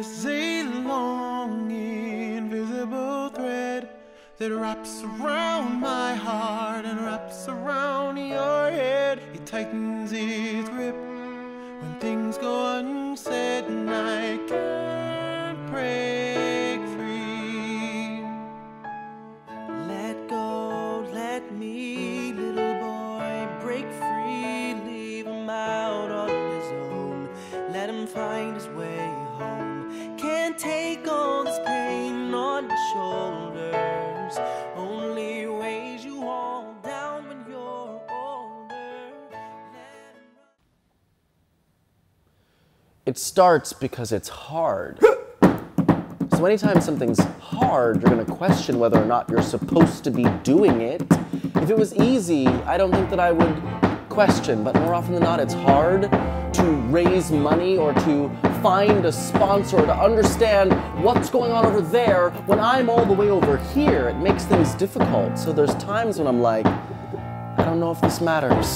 There's a long invisible thread that wraps around my heart and wraps around your head. It tightens its grip when things go unsaid and I can't break free. Let go, let me, little boy, break free. Leave him out on his own. Let him find his way It starts because it's hard. So anytime something's hard, you're gonna question whether or not you're supposed to be doing it. If it was easy, I don't think that I would question, but more often than not, it's hard to raise money or to find a sponsor or to understand what's going on over there when I'm all the way over here. It makes things difficult. So there's times when I'm like, I don't know if this matters.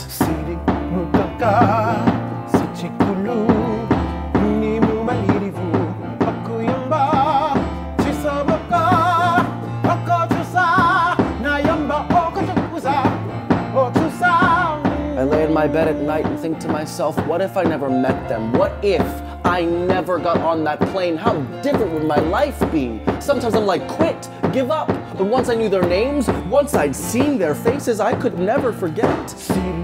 My bed at night and think to myself, what if I never met them? What if I never got on that plane? How different would my life be? Sometimes I'm like, quit, give up. But once I knew their names, once I'd seen their faces, I could never forget. Sirik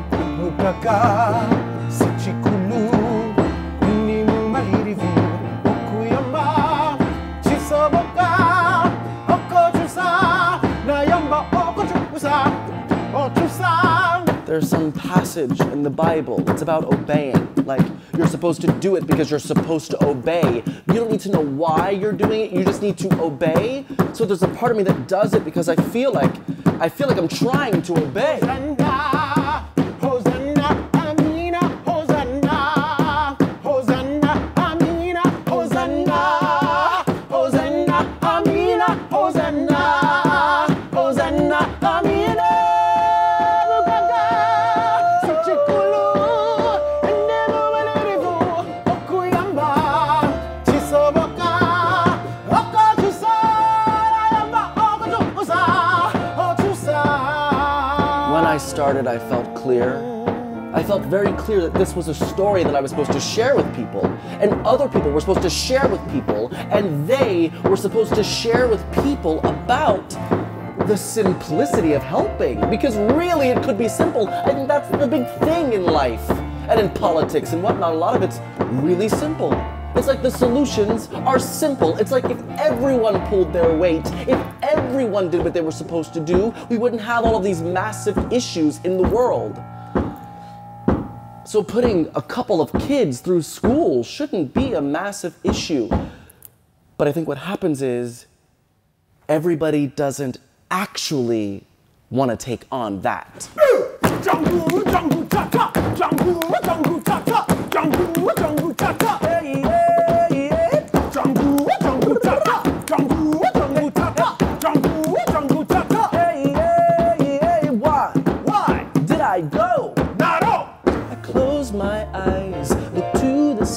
There's some passage in the Bible. It's about obeying. Like, you're supposed to do it because you're supposed to obey. You don't need to know why you're doing it, you just need to obey. So there's a part of me that does it because I feel like I feel like I'm trying to obey. Started, I felt clear. I felt very clear that this was a story that I was supposed to share with people, and other people were supposed to share with people, and they were supposed to share with people about the simplicity of helping. Because really, it could be simple. I think that's the big thing in life and in politics and whatnot. A lot of it's really simple. It's like the solutions are simple. It's like if everyone pulled their weight, if everyone did what they were supposed to do, we wouldn't have all of these massive issues in the world. So putting a couple of kids through school shouldn't be a massive issue. But I think what happens is everybody doesn't actually want to take on that.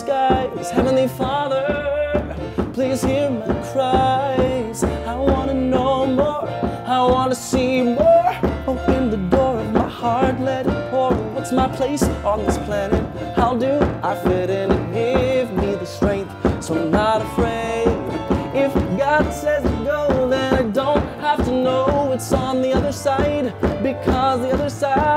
skies. Heavenly Father, please hear my cries. I wanna know more, I wanna see more. Open the door of my heart, let it pour. What's my place on this planet? How do I fit in? Give me the strength, so I'm not afraid. If God says go, then I don't have to know it's on the other side, because the other side.